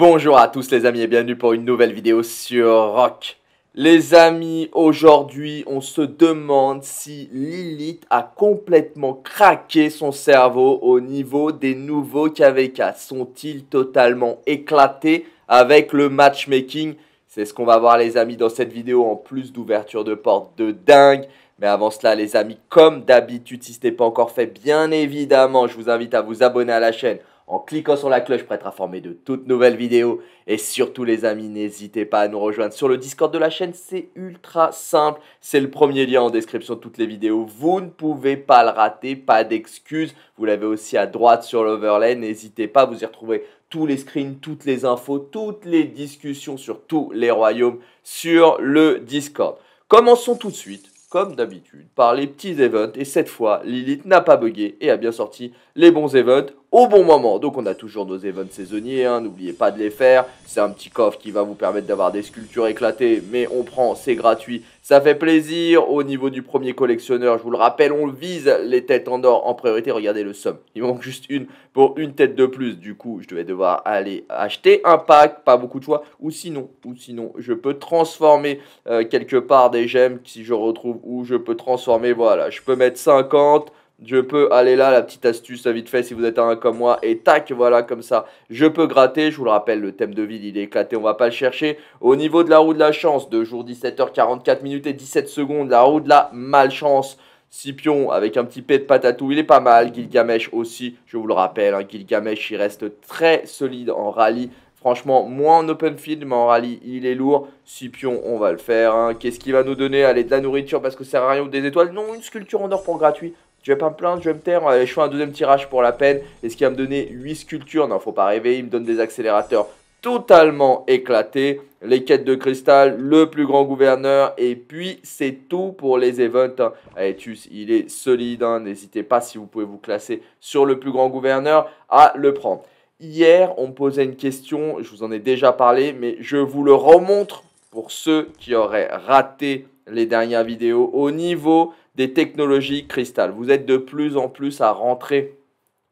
Bonjour à tous les amis et bienvenue pour une nouvelle vidéo sur Rock. Les amis, aujourd'hui on se demande si Lilith a complètement craqué son cerveau au niveau des nouveaux KVK. Sont-ils totalement éclatés avec le matchmaking C'est ce qu'on va voir les amis dans cette vidéo en plus d'ouverture de porte de dingue. Mais avant cela, les amis, comme d'habitude, si ce n'est pas encore fait, bien évidemment, je vous invite à vous abonner à la chaîne en cliquant sur la cloche pour être informé de toutes nouvelles vidéos. Et surtout les amis, n'hésitez pas à nous rejoindre sur le Discord de la chaîne, c'est ultra simple. C'est le premier lien en description de toutes les vidéos. Vous ne pouvez pas le rater, pas d'excuses. Vous l'avez aussi à droite sur l'overlay. N'hésitez pas, vous y retrouvez tous les screens, toutes les infos, toutes les discussions sur tous les royaumes sur le Discord. Commençons tout de suite comme d'habitude, par les petits events. Et cette fois, Lilith n'a pas bugué et a bien sorti les bons events au bon moment. Donc on a toujours nos events saisonniers, hein, n'oubliez pas de les faire. C'est un petit coffre qui va vous permettre d'avoir des sculptures éclatées, mais on prend, c'est gratuit. Ça fait plaisir. Au niveau du premier collectionneur, je vous le rappelle, on vise les têtes en or en priorité. Regardez le somme. Il manque juste une pour une tête de plus. Du coup, je vais devoir aller acheter un pack, pas beaucoup de choix. Ou sinon, ou sinon, je peux transformer euh, quelque part des gemmes si je retrouve où je peux transformer. Voilà, je peux mettre 50 je peux aller là, la petite astuce vite fait si vous êtes un comme moi, et tac, voilà, comme ça, je peux gratter. Je vous le rappelle, le thème de ville, il est éclaté, on va pas le chercher. Au niveau de la roue de la chance, de jour 17h44 minutes et 17 secondes, la roue de la malchance. Scipion avec un petit P de patatou, il est pas mal. Gilgamesh aussi, je vous le rappelle, hein, Gilgamesh il reste très solide en rallye. Franchement, moins en open field, mais en rallye, il est lourd. Scipion, on va le faire. Hein. Qu'est-ce qu'il va nous donner? Allez, de la nourriture parce que c'est rien ou des étoiles? Non, une sculpture en or pour gratuit. Je vais pas me plaindre, je vais me taire. je fais un deuxième tirage pour la peine. Est-ce qu'il va me donner 8 sculptures? Non, faut pas rêver. Il me donne des accélérateurs totalement éclatés. Les quêtes de cristal, le plus grand gouverneur. Et puis, c'est tout pour les events. Allez, il est solide. Hein. N'hésitez pas, si vous pouvez vous classer sur le plus grand gouverneur, à le prendre. Hier, on me posait une question. Je vous en ai déjà parlé, mais je vous le remontre pour ceux qui auraient raté les dernières vidéos. Au niveau des technologies cristal. Vous êtes de plus en plus à rentrer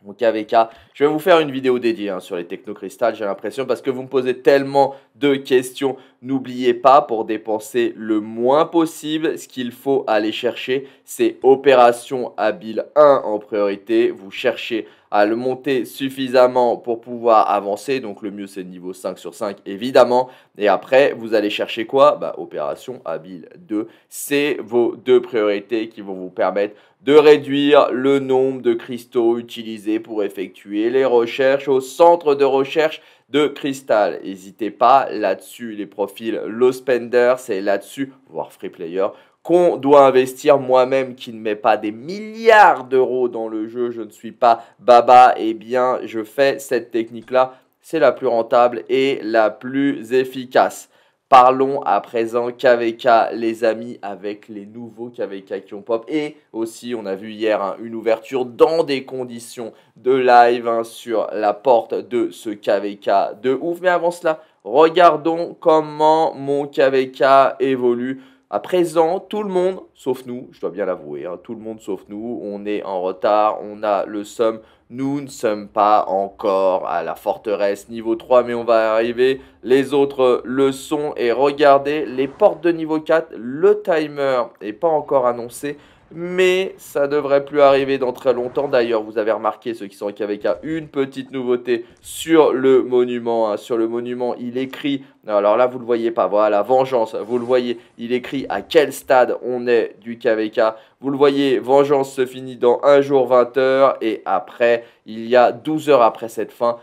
au KVK. Je vais vous faire une vidéo dédiée hein, sur les techno-cristal, j'ai l'impression, parce que vous me posez tellement de questions. N'oubliez pas, pour dépenser le moins possible, ce qu'il faut aller chercher, c'est opération habile 1 en priorité. Vous cherchez à le monter suffisamment pour pouvoir avancer. Donc le mieux c'est niveau 5 sur 5 évidemment. Et après vous allez chercher quoi? Bah, Opération habile 2. C'est vos deux priorités qui vont vous permettre de réduire le nombre de cristaux utilisés pour effectuer les recherches au centre de recherche de cristal. N'hésitez pas là-dessus, les profils low spender, c'est là-dessus, voire free player, qu'on doit investir. Moi-même qui ne mets pas des milliards d'euros dans le jeu, je ne suis pas baba, eh bien je fais cette technique-là. C'est la plus rentable et la plus efficace. Parlons à présent KVK, les amis, avec les nouveaux KVK qui ont pop. Et aussi, on a vu hier hein, une ouverture dans des conditions de live hein, sur la porte de ce KVK de ouf. Mais avant cela, regardons comment mon KVK évolue. À présent, tout le monde, sauf nous, je dois bien l'avouer, hein, tout le monde sauf nous, on est en retard, on a le somme. Nous ne sommes pas encore à la forteresse niveau 3, mais on va arriver. Les autres le sont. Et regardez, les portes de niveau 4, le timer n'est pas encore annoncé mais ça devrait plus arriver dans très longtemps. D'ailleurs, vous avez remarqué, ceux qui sont avec KVK, une petite nouveauté sur le monument. Hein. Sur le monument, il écrit, alors là, vous ne le voyez pas, voilà, vengeance, vous le voyez, il écrit à quel stade on est du KVK. Vous le voyez, vengeance se finit dans 1 jour 20 heures, et après, il y a 12 heures après cette fin.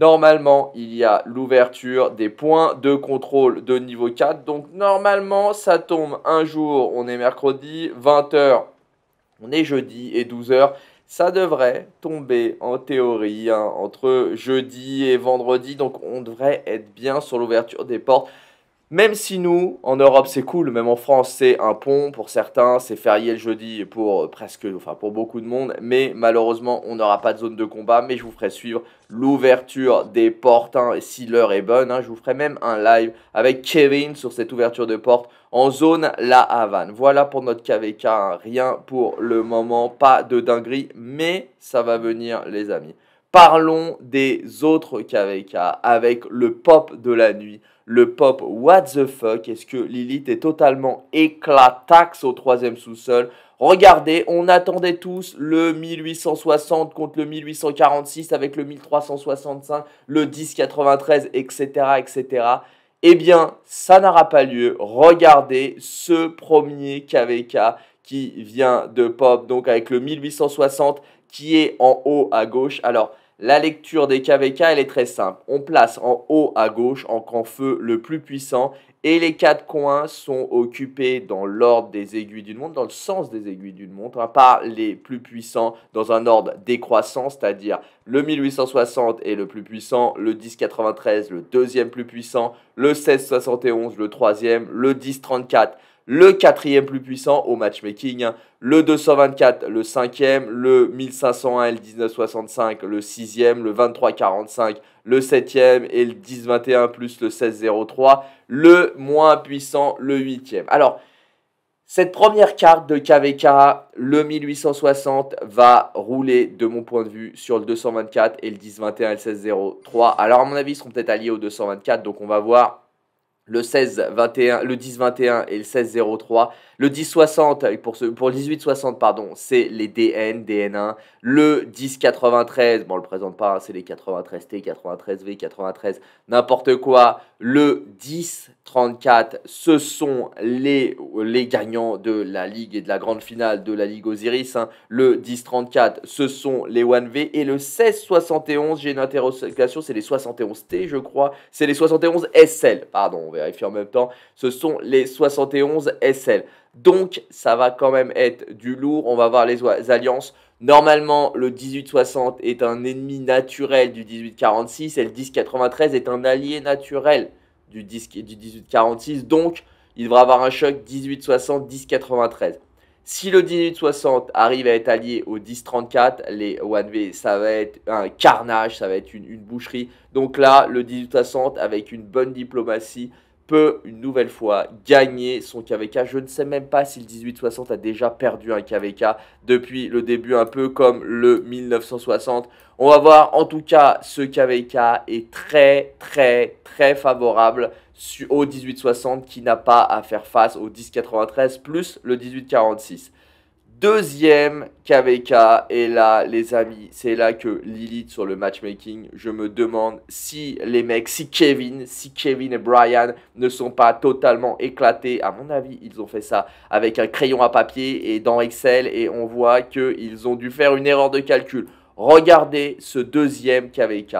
Normalement, il y a l'ouverture des points de contrôle de niveau 4. Donc normalement, ça tombe un jour, on est mercredi, 20h, on est jeudi et 12h. Ça devrait tomber en théorie hein, entre jeudi et vendredi. Donc on devrait être bien sur l'ouverture des portes. Même si nous, en Europe, c'est cool, même en France, c'est un pont pour certains, c'est férié le jeudi pour presque, enfin pour beaucoup de monde, mais malheureusement, on n'aura pas de zone de combat, mais je vous ferai suivre l'ouverture des portes, hein, si l'heure est bonne, hein. je vous ferai même un live avec Kevin sur cette ouverture de porte en zone La Havane. Voilà pour notre KVK, hein. rien pour le moment, pas de dinguerie, mais ça va venir les amis. Parlons des autres KVK avec le pop de la nuit le pop What the fuck Est-ce que Lilith est totalement éclataxe au troisième sous-sol? Regardez, on attendait tous le 1860 contre le 1846 avec le 1365, le 1093, etc. etc. Eh bien, ça n'aura pas lieu. Regardez ce premier KVK qui vient de pop, donc avec le 1860 qui est en haut à gauche. Alors, la lecture des KVK, est très simple. On place en haut à gauche, en grand feu, le plus puissant. Et les quatre coins sont occupés dans l'ordre des aiguilles d'une montre, dans le sens des aiguilles d'une montre, hein, par les plus puissants dans un ordre décroissant, c'est-à-dire le 1860 est le plus puissant, le 1093 le deuxième plus puissant, le 1671 le troisième, le 1034 le quatrième plus puissant au matchmaking, le 224 le cinquième, le 1501 et le 1965 le sixième, le 2345 le septième et le 1021 plus le 1603 le moins puissant le huitième. Alors, cette première carte de KVK, le 1860, va rouler de mon point de vue sur le 224 et le 1021 et le 1603. Alors à mon avis, ils seront peut-être alliés au 224, donc on va voir le 16-21, le 10-21 et le 16-03. Le 10-60, pour, pour le 18-60, pardon, c'est les DN, DN1. Le 10-93, bon, on le présente pas, hein, c'est les 93T, 93V, 93, n'importe quoi. Le 10-34, ce sont les, les gagnants de la Ligue et de la grande finale de la Ligue Osiris. Hein. Le 10-34, ce sont les 1V. Et le 16-71, j'ai une interrogation, c'est les 71T, je crois. C'est les 71 SL, pardon, on vérifie en même temps. Ce sont les 71 SL. Donc, ça va quand même être du lourd. On va voir les alliances. Normalement, le 1860 est un ennemi naturel du 1846 et le 1093 est un allié naturel du, 1846. Donc, il devra avoir un choc 1860-1093. Si le 1860 arrive à être allié au 1034, les 1V, ça va être un carnage, ça va être une, une boucherie. Donc là, le 1860, avec une bonne diplomatie, peut une nouvelle fois gagner son KVK. Je ne sais même pas si le 1860 a déjà perdu un KVK depuis le début, un peu comme le 1960. On va voir, en tout cas, ce KVK est très, très, très favorable au 1860 qui n'a pas à faire face au 1093 plus le 1846. Deuxième KVK, et là, les amis, c'est là que Lilith sur le matchmaking, je me demande si les mecs, si Kevin, si Kevin et Brian ne sont pas totalement éclatés. À mon avis, ils ont fait ça avec un crayon à papier et dans Excel, et on voit qu'ils ont dû faire une erreur de calcul. Regardez ce deuxième KVK.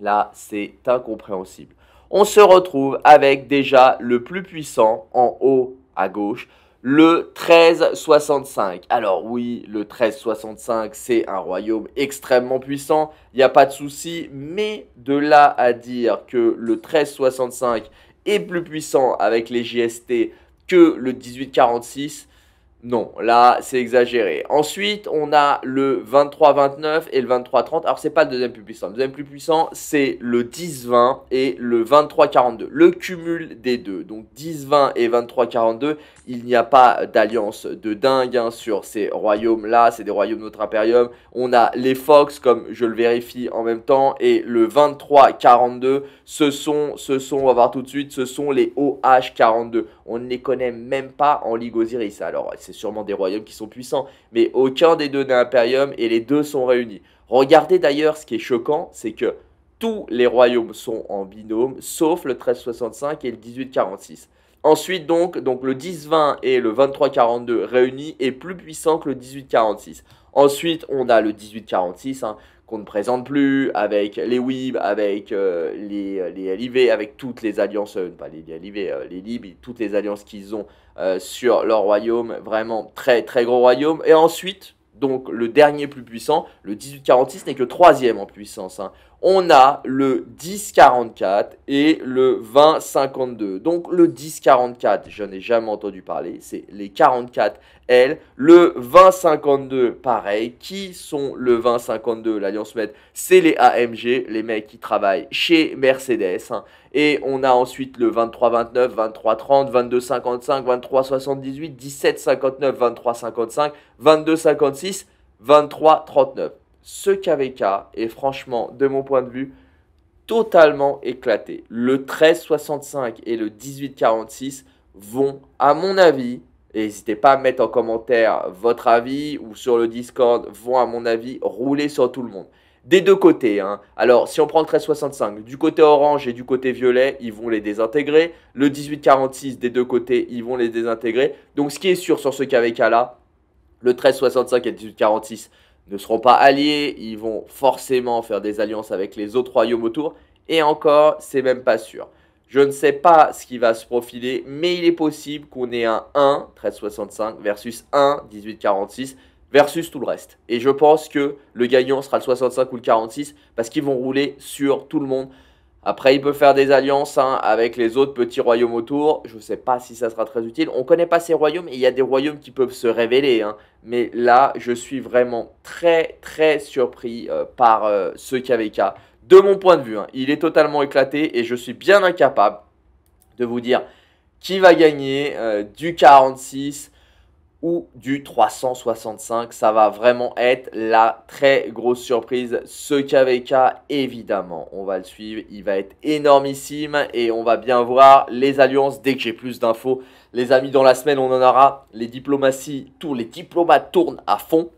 Là, c'est incompréhensible. On se retrouve avec déjà le plus puissant en haut à gauche le 1365. Alors oui, le 1365, c'est un royaume extrêmement puissant, il n'y a pas de souci, mais de là à dire que le 1365 est plus puissant avec les GST que le 1846, non, là, c'est exagéré. Ensuite, on a le 23-29 et le 23-30. Alors, c'est pas le deuxième plus puissant. Le deuxième plus puissant, c'est le 10-20 et le 23-42. Le cumul des deux. Donc, 10-20 et 23-42, il n'y a pas d'alliance de dingue hein, sur ces royaumes-là. C'est des royaumes de notre impérium. On a les Fox, comme je le vérifie en même temps. Et le 23-42, ce sont, ce sont, on va voir tout de suite, ce sont les OH42. On ne les connaît même pas en Ligue Osiris. Alors, c'est sûrement des royaumes qui sont puissants, mais aucun des deux n'est impérium et les deux sont réunis. Regardez d'ailleurs, ce qui est choquant, c'est que tous les royaumes sont en binôme, sauf le 1365 et le 1846. Ensuite, donc, donc le 10-20 et le 23-42 réunis est plus puissant que le 18-46. Ensuite, on a le 18-46, hein, qu'on ne présente plus, avec les Weeb, avec euh, les, les LIV, avec toutes les alliances, euh, pas les, LIV, euh, les Lib, toutes les alliances qu'ils ont sur leur royaume, vraiment très très gros royaume. Et ensuite, donc le dernier plus puissant, le 1846 n'est que le troisième en puissance. Hein. On a le 1044 et le 2052. Donc le 1044, je n'ai jamais entendu parler, c'est les 44 L. Le 2052, pareil. Qui sont le 2052 L'Alliance Med, c'est les AMG, les mecs qui travaillent chez Mercedes. Hein. Et on a ensuite le 2329, 2330, 2255, 2378, 1759, 2355, 2256, 2339 ce KVK est franchement, de mon point de vue, totalement éclaté. Le 1365 et le 1846 vont, à mon avis, n'hésitez pas à mettre en commentaire votre avis ou sur le Discord, vont, à mon avis, rouler sur tout le monde. Des deux côtés. Hein. Alors, si on prend le 1365, du côté orange et du côté violet, ils vont les désintégrer. Le 1846, des deux côtés, ils vont les désintégrer. Donc, ce qui est sûr sur ce KVK là, le 1365 et le 1846 ne seront pas alliés, ils vont forcément faire des alliances avec les autres royaumes autour, et encore, c'est même pas sûr. Je ne sais pas ce qui va se profiler, mais il est possible qu'on ait un 1, 1365, versus 1, 1846, versus tout le reste. Et je pense que le gagnant sera le 65 ou le 46, parce qu'ils vont rouler sur tout le monde. Après, il peut faire des alliances hein, avec les autres petits royaumes autour. Je ne sais pas si ça sera très utile. On ne connaît pas ces royaumes et il y a des royaumes qui peuvent se révéler. Hein. Mais là, je suis vraiment très très surpris euh, par euh, ce KVK. De mon point de vue, hein. il est totalement éclaté et je suis bien incapable de vous dire qui va gagner euh, du 46 ou du 365. Ça va vraiment être la très grosse surprise. Ce KVK, évidemment, on va le suivre. Il va être énormissime et on va bien voir les alliances dès que j'ai plus d'infos. Les amis, dans la semaine, on en aura. Les diplomaties, tous les diplomates tournent à fond.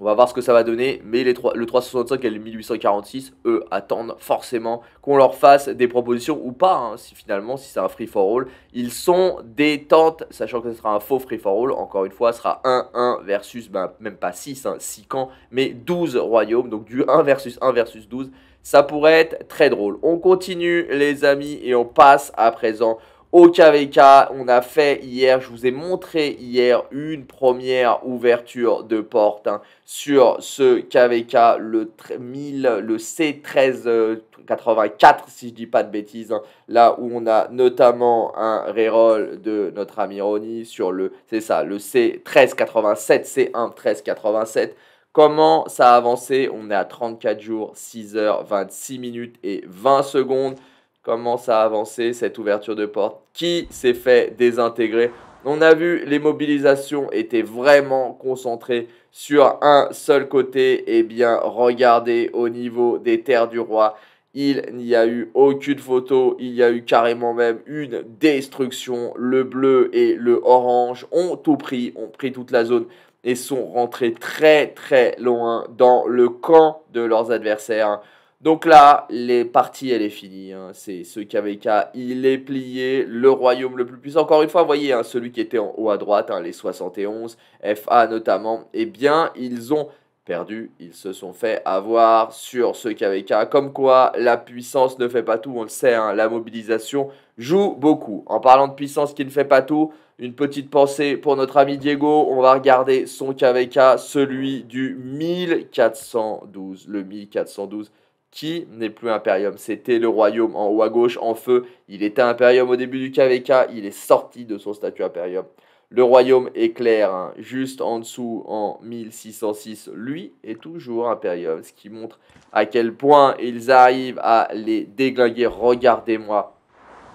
On va voir ce que ça va donner, mais les 3, le 365 et le 1846, eux, attendent forcément qu'on leur fasse des propositions ou pas, hein, si finalement, si c'est un free for all. Ils sont détentes, sachant que ce sera un faux free for all, encore une fois, ce sera 1-1 versus, ben, même pas 6, 6 camps, mais 12 royaumes, donc du 1 versus 1 versus 12. Ça pourrait être très drôle. On continue, les amis, et on passe à présent au KVK. On a fait hier, je vous ai montré hier une première ouverture de porte hein, sur ce KVK, le, 1000, le C1384, si je dis pas de bêtises. Hein. là où on a notamment un reroll de notre ami Ronnie sur le, c'est le C1387, C1 1387. Comment ça a avancé? On est à 34 jours, 6 heures, 26 minutes et 20 secondes comment ça a avancé cette ouverture de porte, qui s'est fait désintégrer? On a vu les mobilisations étaient vraiment concentrées sur un seul côté. Eh bien, regardez au niveau des terres du roi. Il n'y a eu aucune photo, il y a eu carrément même une destruction. Le bleu et le orange ont tout pris, ont pris toute la zone et sont rentrés très très loin dans le camp de leurs adversaires. Donc là, les parties, elle est finie. Hein. C'est ce KVK, il est plié. Le royaume le plus puissant, encore une fois, vous voyez, hein, celui qui était en haut à droite, hein, les 71, FA notamment, eh bien, ils ont perdu. Ils se sont fait avoir sur ce KVK. Comme quoi, la puissance ne fait pas tout, on le sait, la mobilisation joue beaucoup. En parlant de puissance qui ne fait pas tout, une petite pensée pour notre ami Diego. On va regarder son KVK, celui du 1412. Le 1412 qui n'est plus Imperium. C'était le royaume en haut à gauche, en feu. Il était Imperium au début du KVK, il est sorti de son statut Imperium. Le royaume éclair, hein, juste en dessous, en 1606, lui est toujours Imperium, ce qui montre à quel point ils arrivent à les déglinguer. Regardez-moi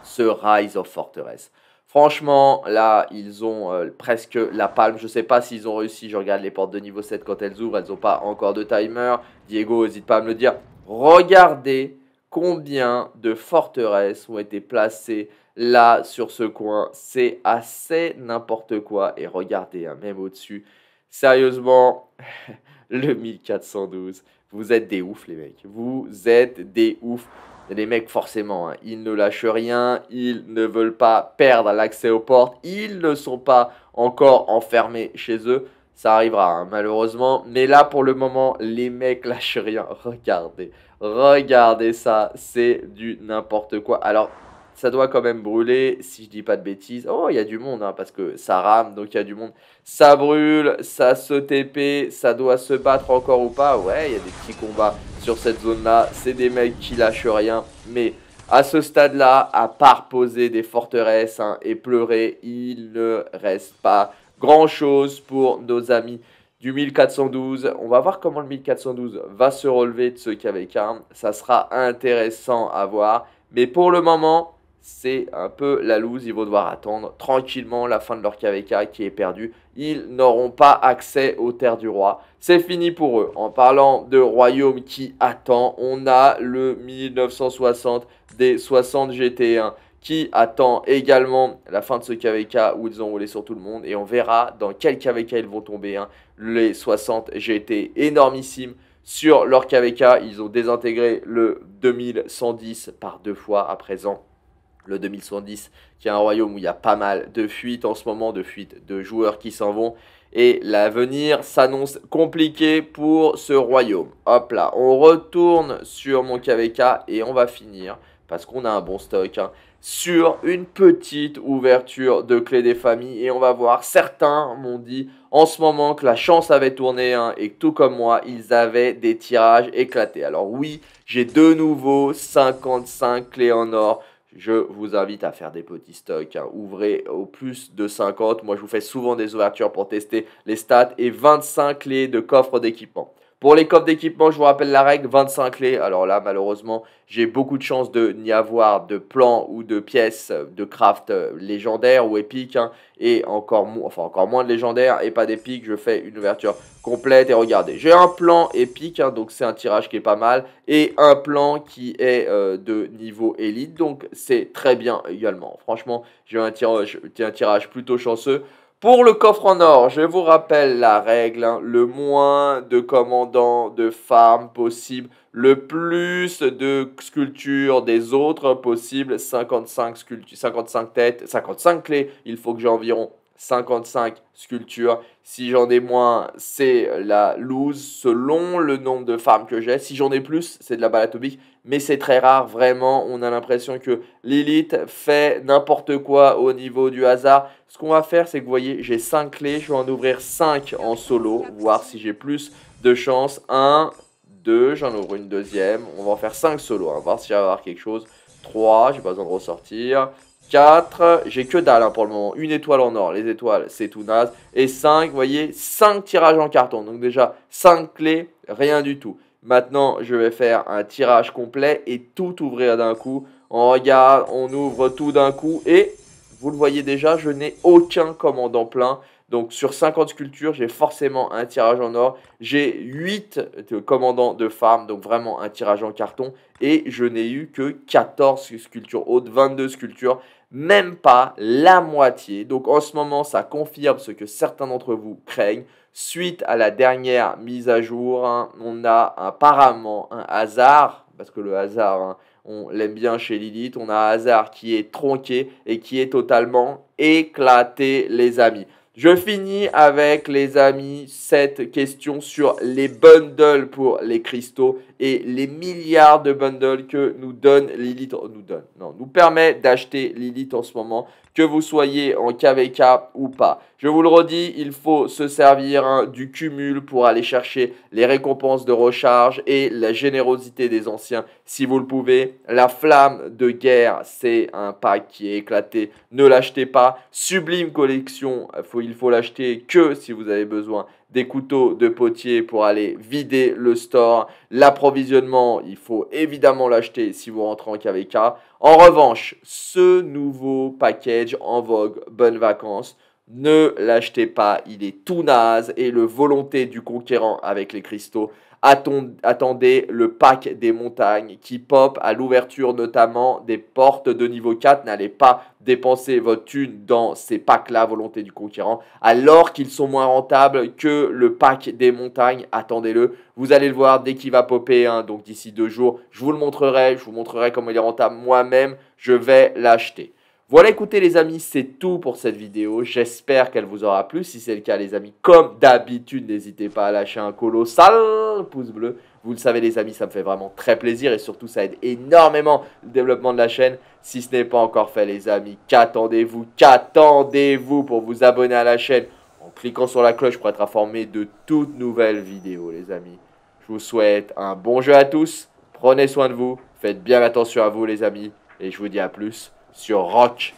ce Rise of Fortress. Franchement, là, ils ont euh, presque la palme. Je sais pas s'ils ont réussi. Je regarde les portes de niveau 7 quand elles ouvrent. Elles n'ont pas encore de timer. Diego, n'hésite pas à me le dire. Regardez combien de forteresses ont été placées là sur ce coin. C'est assez n'importe quoi. Et regardez, même au-dessus. Sérieusement, le 1412. Vous êtes des oufs, les mecs. Vous êtes des oufs. Les mecs, forcément, hein, ils ne lâchent rien. Ils ne veulent pas perdre l'accès aux portes. Ils ne sont pas encore enfermés chez eux. Ça arrivera, hein, malheureusement. Mais là, pour le moment, les mecs lâchent rien. Regardez. Regardez ça. C'est du n'importe quoi. Alors, ça doit quand même brûler, si je dis pas de bêtises. Oh, il y a du monde, hein, parce que ça rame, donc il y a du monde. Ça brûle, ça se TP, ça doit se battre encore ou pas. Ouais, il y a des petits combats sur cette zone-là. C'est des mecs qui lâchent rien, mais à ce stade-là, à part poser des forteresses hein, et pleurer, il ne reste pas grand-chose pour nos amis du 1412. On va voir comment le 1412 va se relever de ce KVK. Ça sera intéressant à voir. Mais pour le moment, c'est un peu la loose. Ils vont devoir attendre tranquillement la fin de leur KVK qui est perdu. Ils n'auront pas accès aux terres du roi. C'est fini pour eux. En parlant de royaume qui attend, on a le 1960 des 60 GT1 qui attend également la fin de ce KVK où ils ont roulé sur tout le monde. Et on verra dans quel KVK ils vont tomber. Hein. Les 60 GT énormissimes sur leur KVK. Ils ont désintégré le 2110 par deux fois à présent. Le 2110 qui est un royaume où il y a pas mal de fuites en ce moment, de fuites de joueurs qui s'en vont. Et l'avenir s'annonce compliqué pour ce royaume. Hop là, on retourne sur mon KVK et on va finir parce qu'on a un bon stock, hein, sur une petite ouverture de clé des familles. Et on va voir, certains m'ont dit en ce moment que la chance avait tourné hein, et que tout comme moi, ils avaient des tirages éclatés. Alors oui, j'ai de nouveau 55 clés en or. Je vous invite à faire des petits stocks. Hein. Ouvrez au plus de 50. Moi, je vous fais souvent des ouvertures pour tester les stats et 25 clés de coffre d'équipement. Pour les coffres d'équipement, je vous rappelle la règle, 25 clés. Alors là, malheureusement, j'ai beaucoup de chance de n'y avoir de plans ou de pièces de craft légendaires ou épiques. Hein, et encore, enfin, encore moins de légendaires et pas d'épiques. Je fais une ouverture complète. Et regardez, j'ai un plan épique, hein, donc c'est un tirage qui est pas mal. Et un plan qui est euh, de niveau élite, donc c'est très bien également. Franchement, j'ai un tirage plutôt chanceux. Pour le coffre en or, je vous rappelle la règle, hein. le moins de commandants de farm possible, le plus de sculptures des autres possible, 55, 55 têtes, 55 clés, il faut que j'ai environ 55 sculptures. Si j'en ai moins, c'est la loose selon le nombre de farms que j'ai. Si j'en ai plus, c'est de la balle atomique. Mais c'est très rare, vraiment. On a l'impression que l'élite fait n'importe quoi au niveau du hasard. Ce qu'on va faire, c'est que vous voyez, j'ai 5 clés. Je vais en ouvrir 5 en solo, voir si j'ai plus de chance. 1, 2, j'en ouvre une deuxième. On va en faire 5 solo, va voir s'il va avoir quelque chose. 3, j'ai pas besoin de ressortir. 4, j'ai que dalle hein, pour le moment. Une étoile en or, les étoiles, c'est tout naze. Et 5, vous voyez, 5 tirages en carton. Donc déjà, 5 clés, rien du tout. Maintenant, je vais faire un tirage complet et tout ouvrir d'un coup. On regarde, on ouvre tout d'un coup et vous le voyez déjà, je n'ai aucun commandant plein. Donc sur 50 sculptures, j'ai forcément un tirage en or. J'ai 8 commandants de farm, donc vraiment un tirage en carton. Et je n'ai eu que 14 sculptures hautes, 22 sculptures, même pas la moitié. Donc en ce moment, ça confirme ce que certains d'entre vous craignent. Suite à la dernière mise à jour, hein, on a apparemment un hasard, parce que le hasard... Hein, on l'aime bien chez Lilith. On a un hasard qui est tronqué et qui est totalement éclaté, les amis. Je finis avec les amis cette question sur les bundles pour les cristaux et les milliards de bundles que nous donne Lilith, nous donne, non, nous permet d'acheter Lilith en ce moment, que vous soyez en KVK ou pas. Je vous le redis, il faut se servir hein, du cumul pour aller chercher les récompenses de recharge et la générosité des anciens si vous le pouvez. La flamme de guerre, c'est un pack qui est éclaté. Ne l'achetez pas. Sublime collection, il faut l'acheter que si vous avez besoin des couteaux de potier pour aller vider le store. L'approvisionnement, il faut évidemment l'acheter si vous rentrez en KVK. En revanche, ce nouveau package en vogue, bonnes vacances, ne l'achetez pas, il est tout naze et le volonté du conquérant avec les cristaux. Attendez le pack des montagnes qui pop à l'ouverture notamment des portes de niveau 4. N'allez pas dépenser votre thune dans ces packs-là, volonté du conquérant, alors qu'ils sont moins rentables que le pack des montagnes. Attendez-le, vous allez le voir dès qu'il va popper, hein. donc d'ici deux jours, je vous le montrerai, je vous montrerai comment il est rentable moi-même, je vais l'acheter. Voilà, écoutez les amis, c'est tout pour cette vidéo. J'espère qu'elle vous aura plu. Si c'est le cas les amis, comme d'habitude, n'hésitez pas à lâcher un colossal pouce bleu. Vous le savez les amis, ça me fait vraiment très plaisir et surtout ça aide énormément le développement de la chaîne. Si ce n'est pas encore fait les amis, qu'attendez-vous? Qu'attendez-vous pour vous abonner à la chaîne? En cliquant sur la cloche pour être informé de toutes nouvelles vidéos les amis. Je vous souhaite un bon jeu à tous. Prenez soin de vous. Faites bien attention à vous les amis. Et je vous dis à plus sur Rock